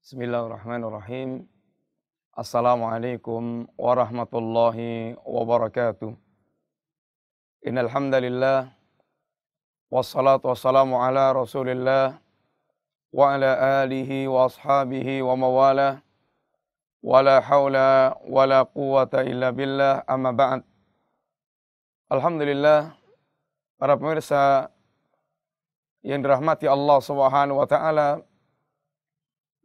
Bismillahirrahmanirrahim. Assalamualaikum warahmatullahi wabarakatuh. Innal hamdalillah wassalatu wassalamu ala Rasulillah wa ala alihi wa ashabihi wa mawala wala haula wala quwata illa billah amma ba'd. Alhamdulillah para pemirsa yang dirahmati Allah Subhanahu wa taala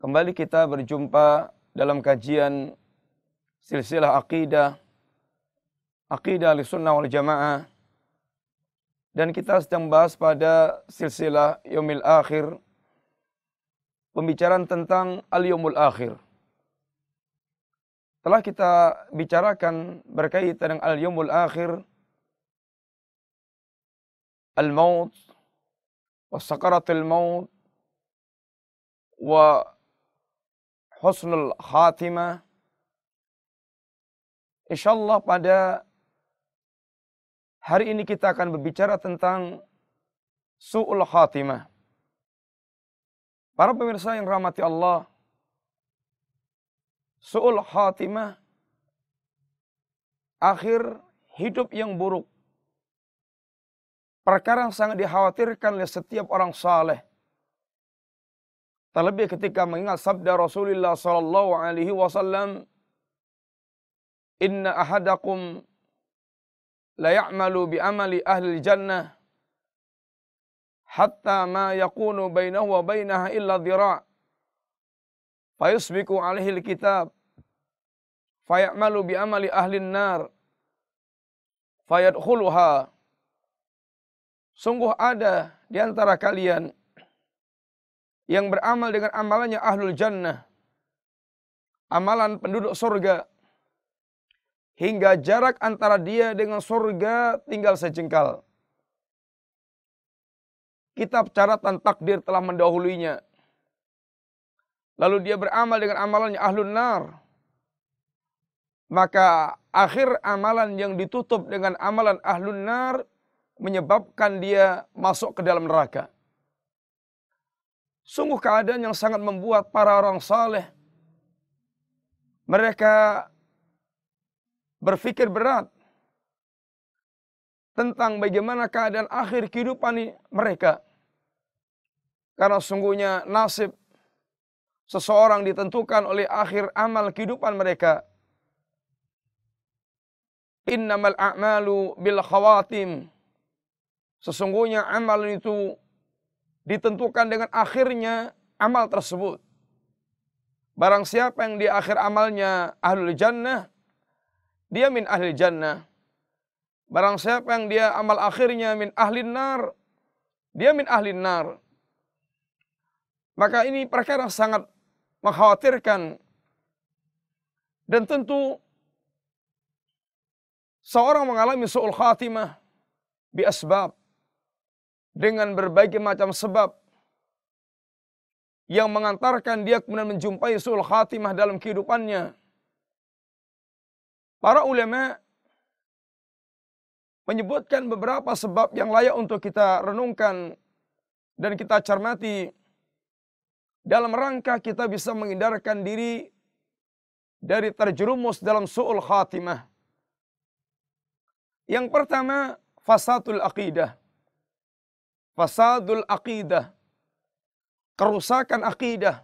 Kembali kita berjumpa dalam kajian silsilah akidah, akidah sunnah wal jamaah. Dan kita sedang bahas pada silsilah Yomil Akhir, pembicaraan tentang Al-Yomul Akhir. Telah kita bicarakan berkaitan dengan Al-Yomul Akhir, Al-Maut, wa sakaratul maut, wa husnul khatimah. Insyaallah pada hari ini kita akan berbicara tentang su'ul khatimah. Para pemirsa yang rahmati Allah, su'ul khatimah akhir hidup yang buruk. Perkara yang sangat dikhawatirkan oleh setiap orang saleh Terlebih ketika mengingat sabda Rasulullah sallallahu alaihi wasallam, "Inna ahadakum la ya'malu bi amali ahli jannah hatta ma yakunu bainahu wa bainaha illa dhira' fayusbiku alaihi alkitab fayamalu bi amali ahli nar fayadkhuluha. Sungguh ada di antara kalian yang beramal dengan amalannya ahlul jannah. Amalan penduduk surga. Hingga jarak antara dia dengan surga tinggal sejengkal. Kitab catatan takdir telah mendahulunya. Lalu dia beramal dengan amalannya ahlul nar. Maka akhir amalan yang ditutup dengan amalan ahlul nar menyebabkan dia masuk ke dalam neraka. Sungguh keadaan yang sangat membuat para orang saleh mereka berpikir berat tentang bagaimana keadaan akhir kehidupan mereka. Karena sungguhnya nasib seseorang ditentukan oleh akhir amal kehidupan mereka. Innamal a'malu bil khawatim. Sesungguhnya amal itu ditentukan dengan akhirnya amal tersebut. Barang siapa yang di akhir amalnya ahlul jannah, dia min ahli jannah. Barang siapa yang dia amal akhirnya min ahli nar, dia min ahli nar. Maka ini perkara sangat mengkhawatirkan. Dan tentu seorang mengalami su'ul khatimah bi asbab dengan berbagai macam sebab yang mengantarkan dia kemudian menjumpai sul khatimah dalam kehidupannya. Para ulama menyebutkan beberapa sebab yang layak untuk kita renungkan dan kita cermati dalam rangka kita bisa menghindarkan diri dari terjerumus dalam su'ul khatimah. Yang pertama, fasatul aqidah fasadul aqidah, kerusakan akidah.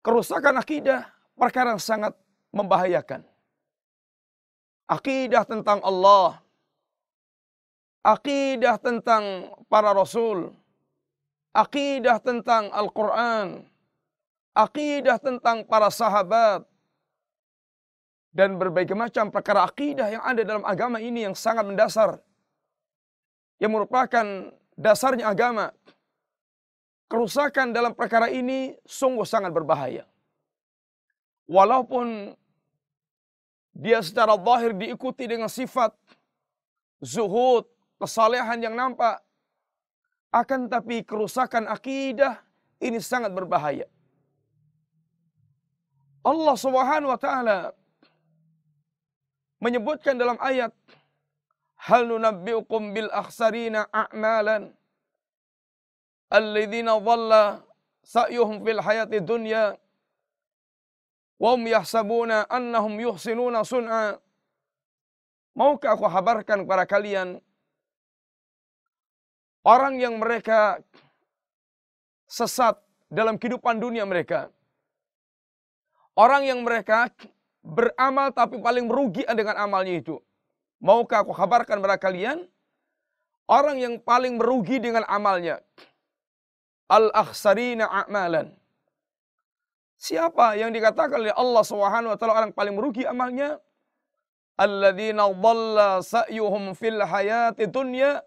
Kerusakan akidah perkara yang sangat membahayakan. Akidah tentang Allah, akidah tentang para rasul, akidah tentang Al-Quran, akidah tentang para sahabat, dan berbagai macam perkara akidah yang ada dalam agama ini yang sangat mendasar yang merupakan dasarnya agama. Kerusakan dalam perkara ini sungguh sangat berbahaya. Walaupun dia secara zahir diikuti dengan sifat zuhud, kesalehan yang nampak. Akan tapi kerusakan akidah ini sangat berbahaya. Allah Subhanahu wa taala menyebutkan dalam ayat Hal nunabbi'ukum bil akhsarina a'malan alladzina dhalla sa'yuhum fil hayati dunya wa hum yahsabuna annahum yuhsinuna sun'a. Maukah aku habarkan kepada kalian orang yang mereka sesat dalam kehidupan dunia mereka. Orang yang mereka beramal tapi paling merugi dengan amalnya itu. Maukah aku kabarkan kepada kalian orang yang paling merugi dengan amalnya? Al-akhsarina a'malan. Siapa yang dikatakan oleh Allah Subhanahu wa taala orang paling merugi amalnya? Alladzina dhalla sa'yuhum fil hayati dunya.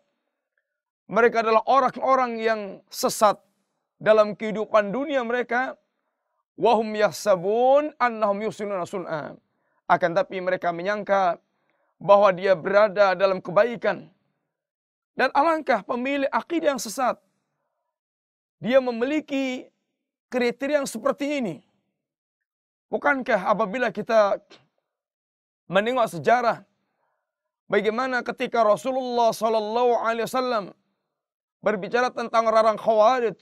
Mereka adalah orang-orang yang sesat dalam kehidupan dunia mereka. Wahum yahsabun annahum yusinuna sun'a. Akan tapi mereka menyangka bahwa dia berada dalam kebaikan. Dan alangkah pemilik akidah yang sesat. Dia memiliki kriteria yang seperti ini. Bukankah apabila kita menengok sejarah bagaimana ketika Rasulullah Wasallam berbicara tentang orang khawarij,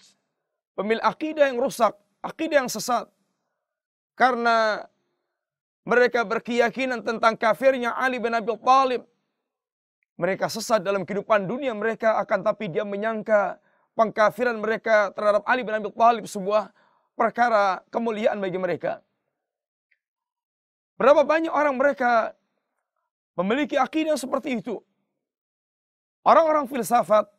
pemilik akidah yang rusak, akidah yang sesat, karena mereka berkeyakinan tentang kafirnya Ali bin Abi Thalib. Mereka sesat dalam kehidupan dunia mereka akan tapi dia menyangka pengkafiran mereka terhadap Ali bin Abi Thalib sebuah perkara kemuliaan bagi mereka. Berapa banyak orang mereka memiliki akidah seperti itu. Orang-orang filsafat,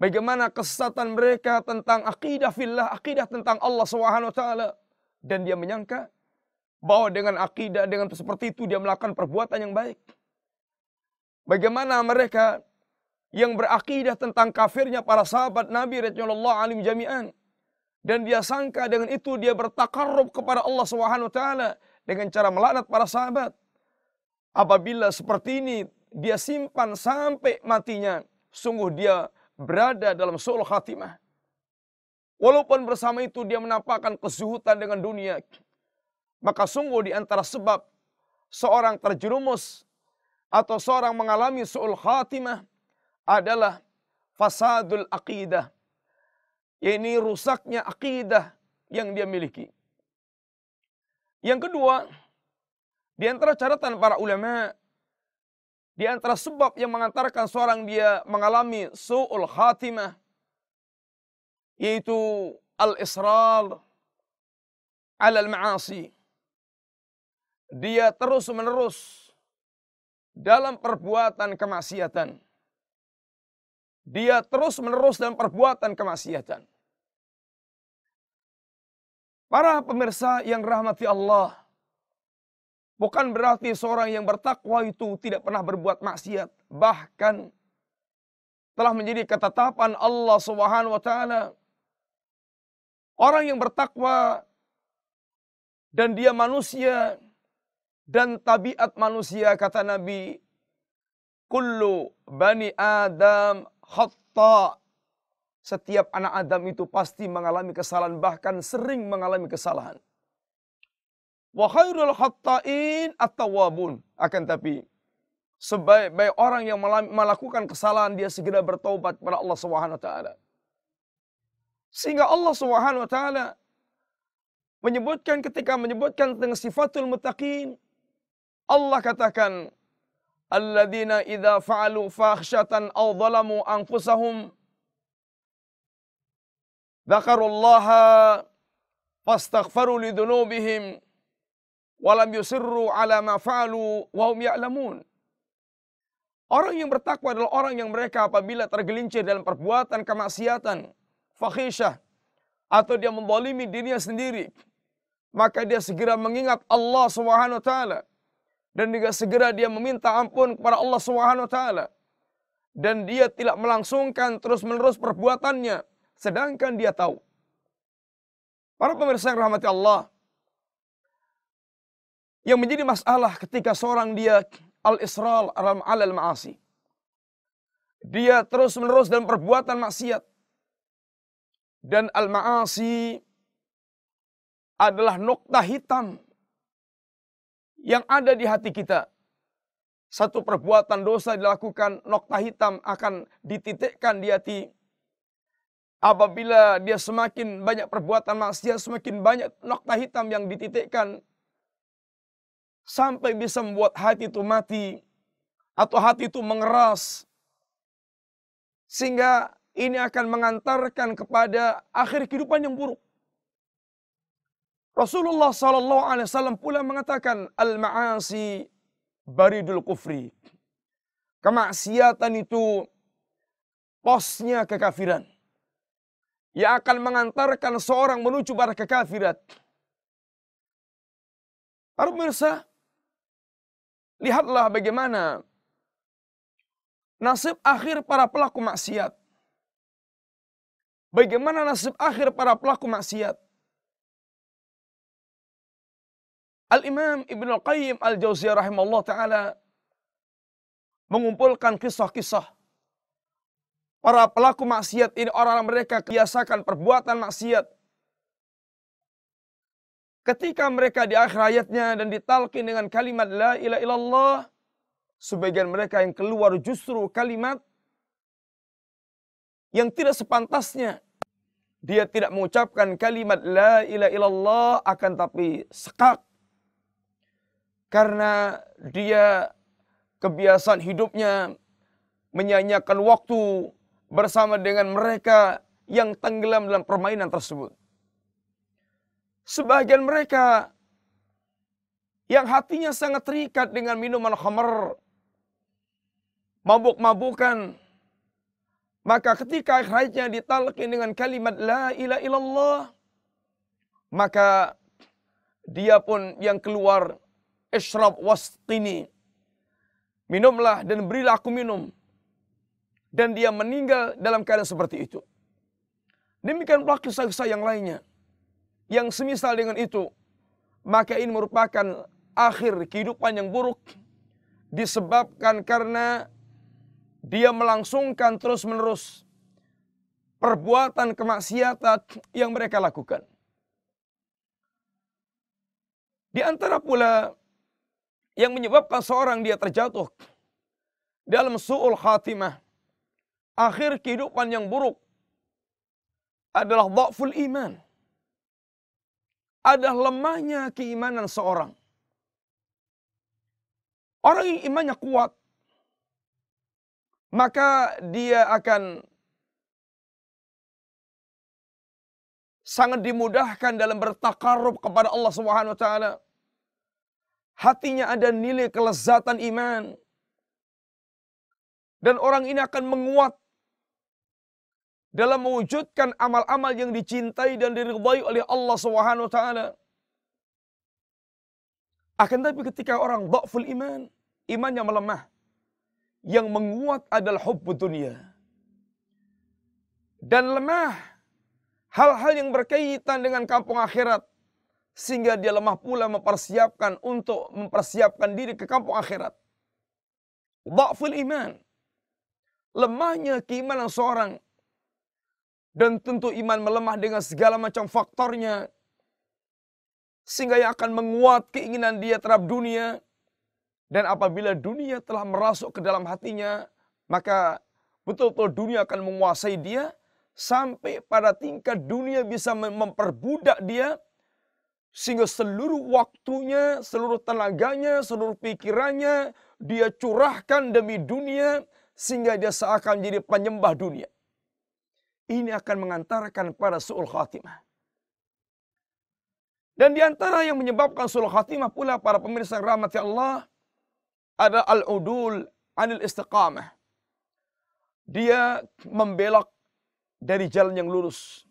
bagaimana kesesatan mereka tentang akidah fillah, akidah tentang Allah Subhanahu wa taala dan dia menyangka bahwa dengan akidah dengan seperti itu dia melakukan perbuatan yang baik. Bagaimana mereka yang berakidah tentang kafirnya para sahabat Nabi radhiyallahu alim jami'an dan dia sangka dengan itu dia bertakarrub kepada Allah Subhanahu wa taala dengan cara melaknat para sahabat. Apabila seperti ini dia simpan sampai matinya, sungguh dia berada dalam suul khatimah. Walaupun bersama itu dia menampakkan kesuhutan dengan dunia, maka sungguh di antara sebab seorang terjerumus atau seorang mengalami suul khatimah adalah fasadul aqidah. Ini rusaknya akidah yang dia miliki. Yang kedua, di antara catatan para ulama, di antara sebab yang mengantarkan seorang dia mengalami su'ul khatimah, yaitu al-israr al-ma'asi. Dia terus menerus dalam perbuatan kemaksiatan. Dia terus menerus dalam perbuatan kemaksiatan. Para pemirsa yang rahmati Allah. Bukan berarti seorang yang bertakwa itu tidak pernah berbuat maksiat. Bahkan telah menjadi ketetapan Allah Subhanahu wa taala. Orang yang bertakwa dan dia manusia dan tabiat manusia kata Nabi kullu bani Adam khata setiap anak Adam itu pasti mengalami kesalahan, bahkan sering mengalami kesalahan. Wa khairul khatta'in at-tawwabun. Akan tapi sebaik-baik orang yang melakukan kesalahan dia segera bertobat kepada Allah Subhanahu wa taala. Sehingga Allah Subhanahu wa taala menyebutkan ketika menyebutkan tentang sifatul muttaqin Allah katakan alladzina idza fa'alu fakhsyatan aw zalamu anfusahum Dzakarullaha fastaghfaru lidunubihim walam yusirru ala ma fa'alu wa hum ya'lamun. Orang yang bertakwa adalah orang yang mereka apabila tergelincir dalam perbuatan kemaksiatan, fakhisyah, atau dia membolimi dirinya sendiri, maka dia segera mengingat Allah Subhanahu wa taala dan juga segera dia meminta ampun kepada Allah Subhanahu wa taala dan dia tidak melangsungkan terus-menerus perbuatannya Sedangkan dia tahu. Para pemirsa yang rahmati Allah. Yang menjadi masalah ketika seorang dia al-isral alal ma'asi. Dia terus menerus dalam perbuatan maksiat. Dan al-ma'asi adalah nokta hitam yang ada di hati kita. Satu perbuatan dosa dilakukan, nokta hitam akan dititikkan di hati apabila dia semakin banyak perbuatan maksiat, semakin banyak nokta hitam yang dititikkan sampai bisa membuat hati itu mati atau hati itu mengeras sehingga ini akan mengantarkan kepada akhir kehidupan yang buruk. Rasulullah sallallahu alaihi wasallam pula mengatakan al-ma'asi baridul kufri. Kemaksiatan itu posnya kekafiran yang akan mengantarkan seorang menuju pada kekafirat. Para pemirsa, lihatlah bagaimana nasib akhir para pelaku maksiat. Bagaimana nasib akhir para pelaku maksiat? Al-Imam Ibn Al-Qayyim Al-Jauziyah rahimahullah ta'ala mengumpulkan kisah-kisah Para pelaku maksiat ini orang-orang mereka kebiasakan perbuatan maksiat. Ketika mereka di akhir hayatnya dan ditalkin dengan kalimat La ilaha illallah. Sebagian mereka yang keluar justru kalimat yang tidak sepantasnya. Dia tidak mengucapkan kalimat La ilaha illallah akan tapi sekak. Karena dia kebiasaan hidupnya menyanyikan waktu bersama dengan mereka yang tenggelam dalam permainan tersebut. Sebagian mereka yang hatinya sangat terikat dengan minuman khamar, mabuk-mabukan, maka ketika akhirnya ditalkin dengan kalimat la ilaha illallah, maka dia pun yang keluar isyrab wasqini. Minumlah dan berilah aku minum dan dia meninggal dalam keadaan seperti itu. Demikian pula kisah-kisah yang lainnya. Yang semisal dengan itu. Maka ini merupakan akhir kehidupan yang buruk. Disebabkan karena dia melangsungkan terus-menerus perbuatan kemaksiatan yang mereka lakukan. Di antara pula yang menyebabkan seorang dia terjatuh dalam su'ul khatimah akhir kehidupan yang buruk adalah dhaful iman. Adalah lemahnya keimanan seorang. Orang yang imannya kuat, maka dia akan sangat dimudahkan dalam bertakarub kepada Allah Subhanahu wa taala. Hatinya ada nilai kelezatan iman. Dan orang ini akan menguat dalam mewujudkan amal-amal yang dicintai dan diridhai oleh Allah Subhanahu wa taala. Akan tapi ketika orang dhaful iman, imannya melemah, yang menguat adalah hubbu dunia. Dan lemah hal-hal yang berkaitan dengan kampung akhirat sehingga dia lemah pula mempersiapkan untuk mempersiapkan diri ke kampung akhirat. Dhaful iman. Lemahnya keimanan seorang dan tentu iman melemah dengan segala macam faktornya. Sehingga yang akan menguat keinginan dia terhadap dunia. Dan apabila dunia telah merasuk ke dalam hatinya, maka betul-betul dunia akan menguasai dia. Sampai pada tingkat dunia bisa memperbudak dia. Sehingga seluruh waktunya, seluruh tenaganya, seluruh pikirannya, dia curahkan demi dunia. Sehingga dia seakan menjadi penyembah dunia ini akan mengantarkan pada su'ul khatimah. Dan di antara yang menyebabkan su'ul khatimah pula para pemirsa rahmati Allah ada al-udul anil istiqamah. Dia membelok dari jalan yang lurus.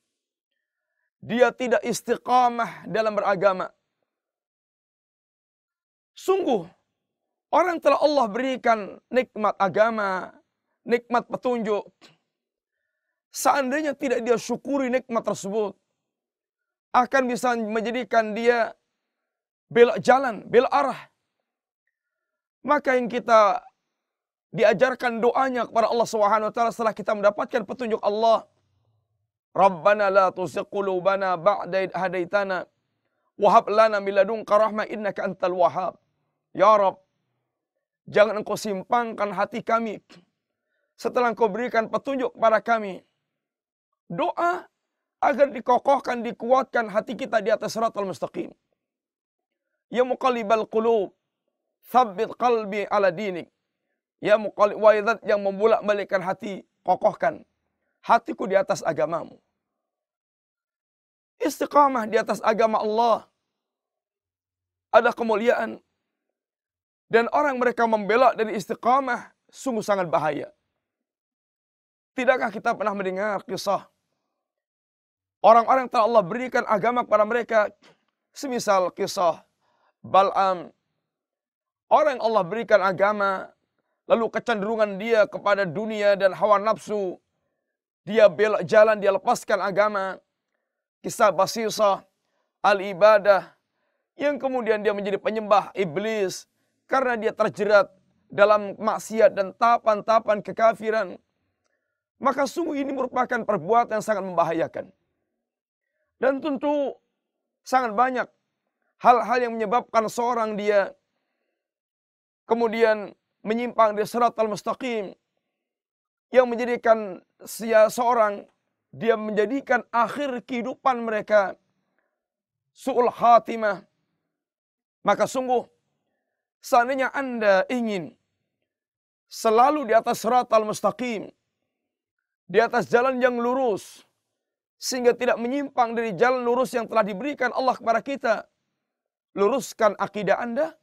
Dia tidak istiqamah dalam beragama. Sungguh, orang telah Allah berikan nikmat agama, nikmat petunjuk, Seandainya tidak dia syukuri nikmat tersebut, akan bisa menjadikan dia belok jalan, belok arah. Maka yang kita diajarkan doanya kepada Allah taala setelah kita mendapatkan petunjuk Allah. Rabbana la tuzigh qulubana ba'da id hadaitana wa hab lana min ladunka rahmah innaka antal wahhab. Ya Rabb, jangan engkau simpangkan hati kami setelah engkau berikan petunjuk kepada kami Doa agar dikokohkan, dikuatkan hati kita di atas al mustaqim. Ya muqallibal qulub, thabbit qalbi ala dinik. Ya muqallib waidat yang membulak balikan hati, kokohkan hatiku di atas agamamu. Istiqamah di atas agama Allah. Ada kemuliaan. Dan orang mereka membela dari istiqamah sungguh sangat bahaya. Tidakkah kita pernah mendengar kisah orang-orang telah Allah berikan agama kepada mereka semisal kisah Bal'am orang Allah berikan agama lalu kecenderungan dia kepada dunia dan hawa nafsu dia belok jalan dia lepaskan agama. Kisah basisah al-ibadah yang kemudian dia menjadi penyembah iblis karena dia terjerat dalam maksiat dan tapan-tapan kekafiran. Maka sungguh ini merupakan perbuatan yang sangat membahayakan. Dan tentu sangat banyak hal-hal yang menyebabkan seorang dia kemudian menyimpang di serat al-mustaqim yang menjadikan seorang dia menjadikan akhir kehidupan mereka su'ul khatimah. Maka sungguh seandainya Anda ingin selalu di atas serat al-mustaqim, di atas jalan yang lurus, sehingga tidak menyimpang dari jalan lurus yang telah diberikan Allah kepada kita. Luruskan akidah Anda.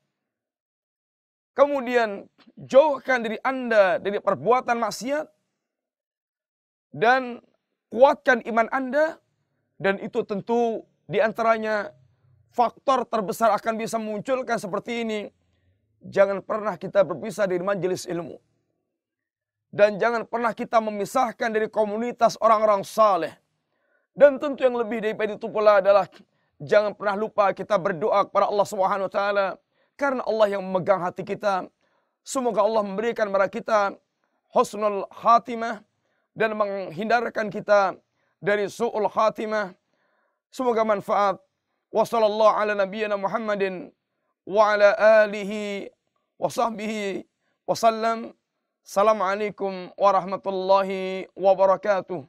Kemudian jauhkan diri Anda dari perbuatan maksiat. Dan kuatkan iman Anda. Dan itu tentu di antaranya faktor terbesar akan bisa memunculkan seperti ini. Jangan pernah kita berpisah dari majelis ilmu. Dan jangan pernah kita memisahkan dari komunitas orang-orang saleh dan tentu yang lebih daripada itu pula adalah jangan pernah lupa kita berdoa kepada Allah Subhanahu wa taala karena Allah yang memegang hati kita. Semoga Allah memberikan kepada kita husnul khatimah dan menghindarkan kita dari su'ul khatimah. Semoga manfaat. Wassallallahu ala nabiyyina Muhammadin wa ala alihi wa sahbihi wasallam. Assalamualaikum warahmatullahi wabarakatuh.